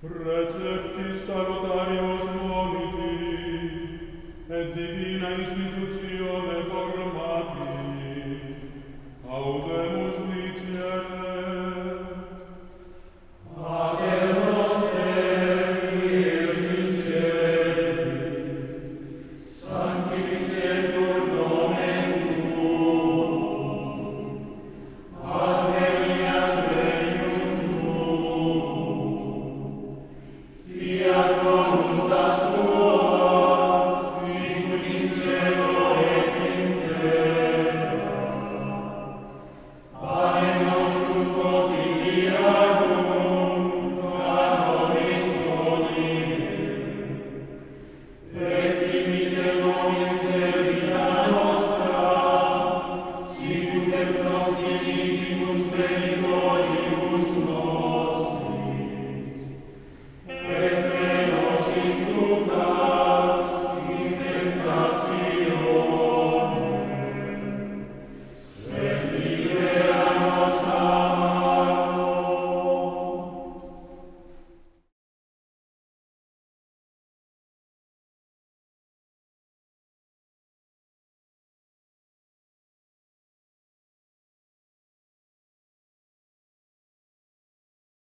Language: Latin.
Receptis salutarios nomini, et divina institutio,